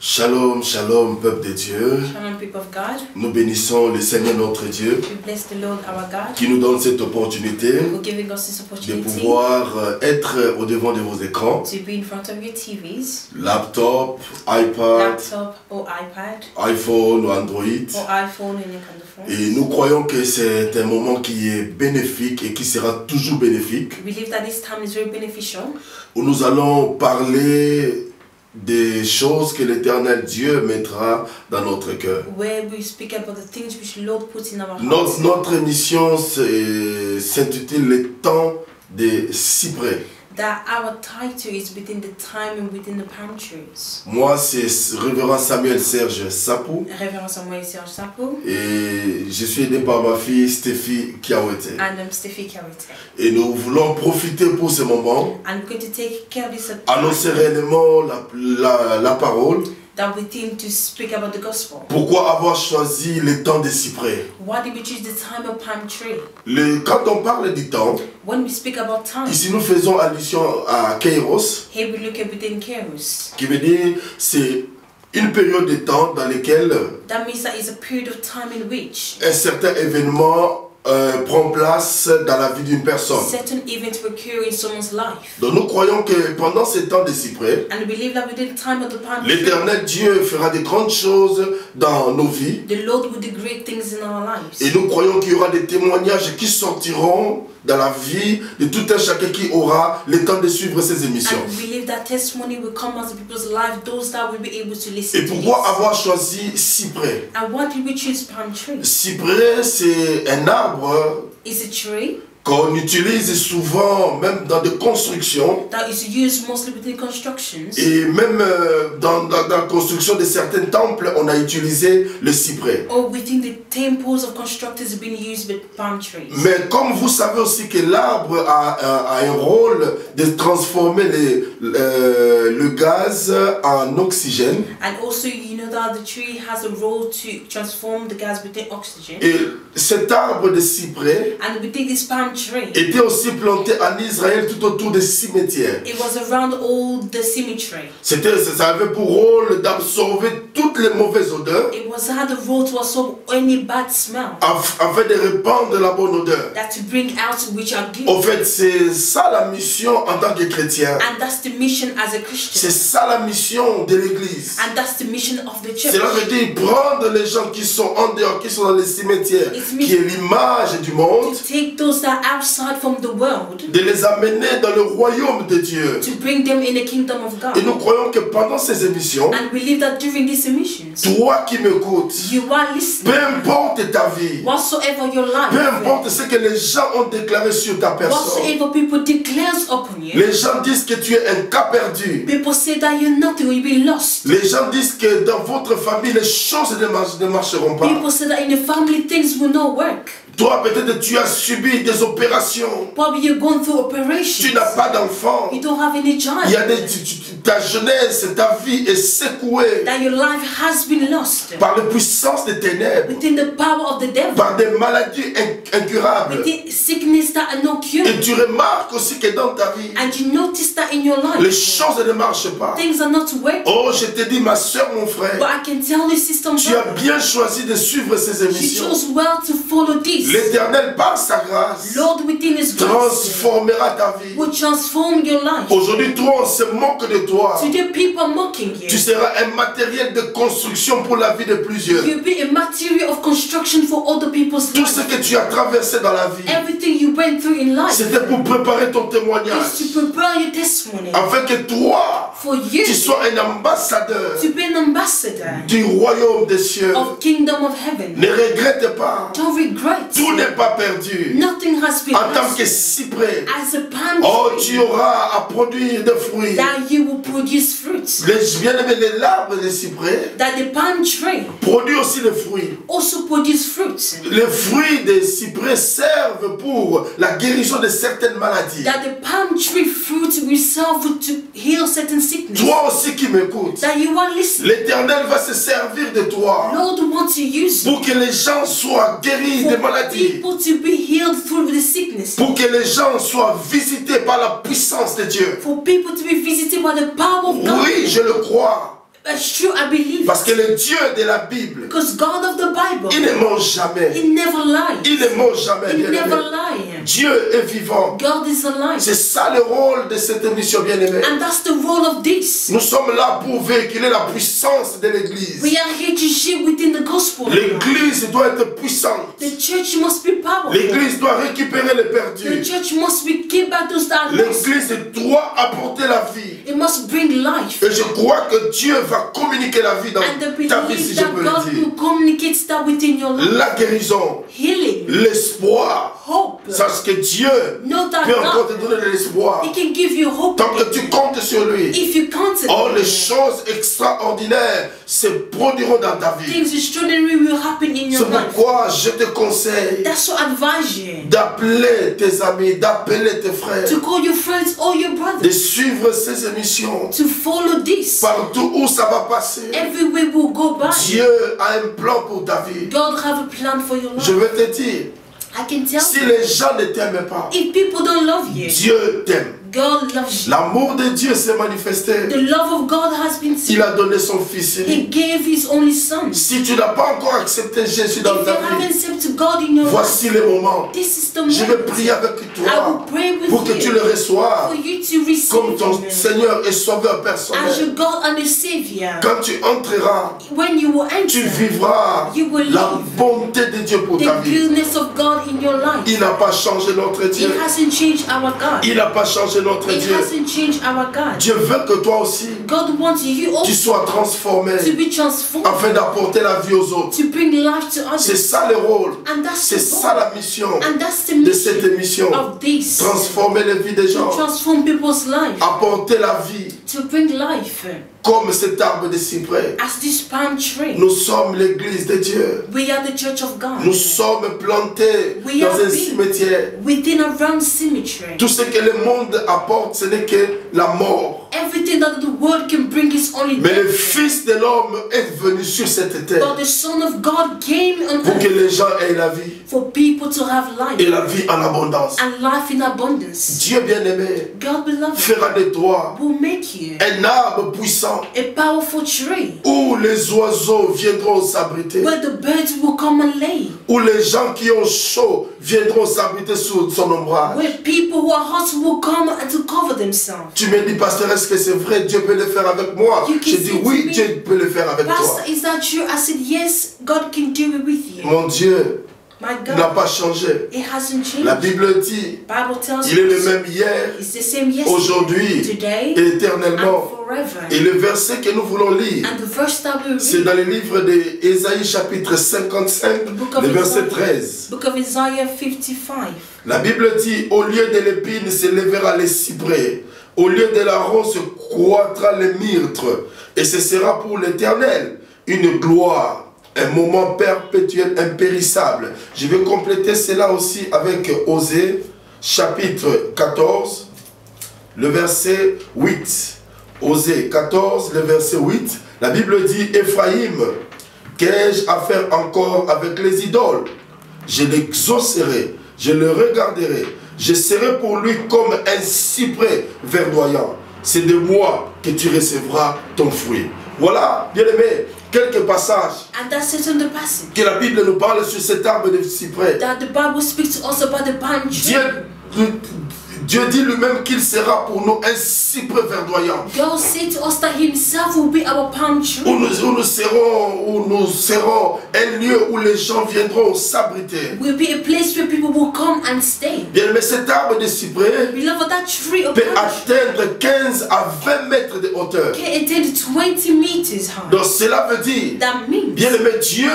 Shalom, shalom, peuple de Dieu. Shalom, people of God. Nous bénissons le Seigneur notre Dieu We bless the Lord our God qui nous donne cette opportunité de pouvoir euh, être au devant de vos écrans, to be in front of your TVs, laptop, iPad, laptop or iPad iPhone ou Android. or iPhone and. Et nous croyons que c'est un moment qui est bénéfique et qui sera toujours bénéfique, We believe that this time is very beneficial où nous allons parler des choses que l'Éternel Dieu mettra dans notre cœur. where we speak about the things which the Lord puts in our Notre, hearts. notre émission s'intitule Le temps des cyprès. That our title is within the time and within the palm trees. Moi, c'est Révérend Samuel Serge Sapou Révérend Samuel Serge Sapo et je suis aidé par ma fille Stéphie Kiawete. and um, Steffi Karate. Et nous voulons profiter pour ce moment, And going to take care of this annoncer réellement la, la, la parole. That we think to speak about the gospel? Pourquoi avoir choisi le temps des cyprès? Why did we choose the time of palm tree? le, Quand on parle du temps, When we speak about time, ici nous faisons allusion à Kairos, here we look at within Kairos. qui veut dire c'est une période de temps dans laquelle That means that it's a period of time in which un certain événement euh, prend place dans la vie d'une personne. certain events occur in someone's life. Donc nous croyons que pendant ce temps des cyprès, And we believe that within the time of the palm tree, l'éternel Dieu fera de grandes choses dans nos vies. the Lord will do great things in our Et nous croyons qu'il y aura des témoignages qui sortiront dans la vie de tout un chacun qui aura le temps de suivre ces émissions. Et pourquoi avoir choisi cyprès? And why did we choose palm tree? Cyprès, c'est un arbre It's a tree? Qu'on utilise souvent même dans des constructions that is used mostly within constructions. et même euh, dans, dans- dans la construction de certains temples, on a utilisé le cyprès. Or within the temples of constructors have been used with palm trees. Mais comme vous savez aussi que l'arbre a, a- a un rôle de transformer les- euh, le gaz en oxygène, And also, know that the tree has a role to transform the gas within oxygen. et cet arbre de cyprès And this palm tree, était aussi planté en Israël tout autour des cimetières. it was around all the cemetery. C'était, ça avait pour rôle d'absorber toutes les mauvaises odeurs It was had a role to absorb any bad smell af- afin de répandre la bonne odeur. that to bring out which are good. En fait, c'est ça la mission en tant que chrétien. And that's the mission as a C'est Christian. ça la mission de l'Église. And that's the mission of the church. Cela veut dire prendre les gens qui sont en dehors, qui sont dans les cimetières, qui est l'image du monde, To take those that are outside from the world, de les amener dans le royaume de Dieu. to bring them in the kingdom of Et nous God. croyons que pendant ces émissions, And believe that during these emissions, toi qui m'écoutes, you are peu listening. importe ta vie, Whatsoever your peu life, importe ce que les gens ont déclaré sur ta personne, whatsoever people declares upon you, les gens disent que tu es un cas perdu. people say that you're nothing, you'll be lost. Les gens disent que dans votre famille, les choses ne, mar- ne marcheront pas. People say that in family things will not work. Toi, peut-être, tu as subi des opérations. Probably you're going through Tu operations. n'as pas d'enfant. You don't have any Il y child. a des, tu- tu- ta jeunesse, ta vie est secouée That your life has been lost par les puissances des ténèbres, within the power of the devil, par des maladies in- incurables. within sickness that are not cured. Et tu remarques aussi que dans ta vie, And you notice that in your les life, choses ne marchent pas. things are not working. Oh, je te dis, ma soeur, mon But frère, I can tell you, sister, tu as bien choisi de suivre ces you émissions. chose well to follow this. L'éternel, par sa grâce, Lord, within His grace, transformera ta vie. will transform your life. Aujourd'hui, toi, on se moque de toi. Today, people are mocking you. Tu seras un matériel de construction pour la vie de plusieurs. You'll be a material of construction for other people's Tout ce que tu as traversé dans la vie, Everything you went through in life c'était pour préparer ton to témoignage. prepare your testimony Afin que toi, for you tu sois un ambassadeur to be an ambassador du royaume des cieux. of kingdom of heaven. Ne regrette pas. Don't regret. Tout n'est pas perdu. Nothing has been En tant que cyprès, As a palm oh, tree, tu auras à produire des fruits. that you will produce fruits. Les bien-aimés, les arbres des cyprès That the palm tree produisent aussi les fruits. also produce fruits. Les fruits des cyprès servent pour la guérison de certaines maladies. That the palm tree fruit will serve to heal certain sickness. Toi aussi qui m'écoutes, l'Éternel va se servir de toi Lord wants to use pour que les gens soient guéris des maladies, people to be healed through the sickness. pour que les gens soient visités par la puissance de Dieu. For people to be visited by the power of God. Oui, je le crois. It's true, I believe. Parce que le Dieu de la Bible, Because God of the Bible, il ne ment jamais. He never lies. Il ne ment jamais, He never aimé. Dieu est vivant. God is alive. C'est ça le rôle de cette émission, bien aimé. And that's the role of this. Nous sommes là pour véhiculer la puissance de l'Église. We are here to share within the gospel. L'Église doit être puissante. The church must be powerful. L'Église doit récupérer les The perdus. church must be give back those that. L'Église doit apporter la vie. It must bring life. Et je crois que Dieu va communiquer la vie dans And the ta vie, si je peux le dire. that within your life. La guérison, Healing, l'espoir. hope. Sache que Dieu Know that peut encore te donner de l'espoir. He can give you hope. Tant que tu comptes sur lui. If you count it, Oh, les choses extraordinaires se produiront dans ta vie. things extraordinary will happen in C'est your life. pourquoi je te conseille d'appeler tes amis, d'appeler tes frères, To call your friends or your de suivre ces émissions. To follow this. Partout où ça va passer, Everywhere will go by. Dieu a un plan pour ta vie. God have a plan for your Je veux te dire, si les gens ne t'aiment pas, If people don't love you, Dieu t'aime. God loves you. L'amour de Dieu s'est manifesté. The love of God has been Il a donné son Fils He gave His only Son. Si tu n'as pas encore accepté Jésus dans ta vie, accepted God in your life, voici le moment. this is the Je vais moment. prier avec I toi will pray with pour que tu le reçoives to comme ton Seigneur et Sauveur as personnel. your God and Savior. Quand tu entreras, When you will tu enter vivras You will la bonté de Dieu pour ta the vie. goodness of God in your life, Il n'a pas changé notre it Dieu. hasn't changed our God. Il n'a pas changé notre It Dieu. hasn't changed our God. Dieu veut que toi aussi, God wants you tu also sois transformé to be transformed, afin d'apporter la vie aux autres. to bring life to C'est others. ça le rôle. And that's C'est the ça la mission And that's the de cette mission émission. of this. Transformer les vies des To gens. transform people's life, Apporter la vie. To bring life comme cet arbre de cyprès. as this palm tree. Nous sommes l'église de Dieu. We are the church of God. Nous sommes plantés We dans are un cimetière. Within a round cemetery. Tout ce que le monde apporte, ce n'est que la mort. Everything that the world can bring is only Mais le. Fils de l'homme est venu sur cette terre But the Son of God came on pour que les gens aient la vie for people to have et life la vie en abondance. and life in abundance. Dieu bien-aimé God beloved fera de toi will make you un arbre puissant a powerful tree où les oiseaux viendront s'abriter, where the birds will come and lay, où les gens qui ont chaud viendront s'abriter sous son ombrage. where people who are hot will come and to cover themselves. Tu me dis, pasteur, est-ce que c'est vrai? Dieu peut le faire avec moi. Je dis oui, Dieu peut le faire avec toi. Pastor, is that true? I said, yes, God can do it with you. Mon Dieu N'a pas changé. La Bible dit, il est le même hier, aujourd'hui et éternellement. Et le verset que nous voulons lire, c'est dans le livre d'Ésaïe chapitre 55, book of le verset Isaiah. 13. book of Isaiah 55. La Bible dit, au lieu de l'épine se lèvera le cyprès, au lieu de la rose se croîtra le myrte, et ce sera pour l'éternel une gloire, un moment perpétuel, impérissable. Je vais compléter cela aussi avec Osée, chapitre 14, le verset 8. Osée 14, le verset 8. La Bible dit, Ephraïm, qu'ai-je à faire encore avec les idoles? Je l'exaucerai, je le regarderai, je serai pour lui comme un cyprès verdoyant. C'est de moi que tu recevras ton fruit. Voilà, bien aimé, quelques passages And passage. que la Bible nous parle sur cet arbre de cyprès. That the Bible speaks to us about the. Dieu, Dieu dit lui-même qu'il sera pour nous un cyprès verdoyant. God said to us that Himself will be our palm Où tree. nous, où nous serons, où nous serons un lieu où les gens viendront s'abriter. Will be a place where people will come and stay. Bien aimé, cet arbre de cyprès Beloved, that tree of peut atteindre 15 à 20 mètres de hauteur. can attain 20 meters high. Donc cela veut dire, That means bien aimé, Dieu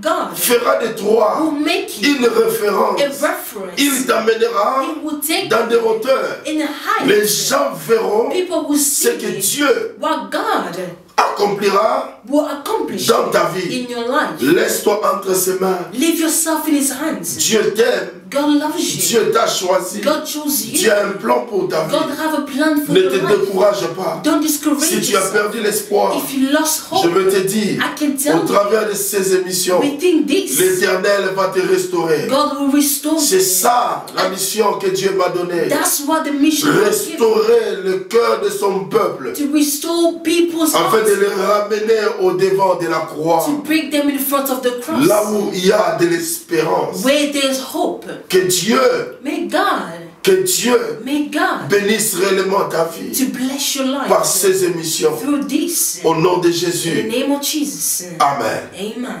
God fera de toi will make you une référence. a reference. Il t'amènera dans des hauteurs. in a Les gens verront ce que Dieu what God accomplira will accomplish dans ta vie. in your life. Laisse-toi entre ses mains. Leave yourself in His hands. Dieu t'aime God loves you. Dieu t'a choisi. God chose Dieu a un plan pour ta vie. God have a plan for Ne te life. décourage pas. Don't discourage Si tu as perdu l'espoir, je veux te dire, au travers de ces émissions, l'Éternel va te restaurer. God will restore C'est ça la mission que Dieu m'a donnée. That's what the mission was given. Restaurer le cœur de son peuple To restore people's afin de les ramener au devant de la croix. To bring them in front of the cross. Là où il y a de l'espérance. Where there's hope. Que Dieu, May God, que Dieu may God bénisse réellement ta vie to bless your par life ces émissions. through this. Au nom de In the Jésus. name of Jesus. Amen. Amen.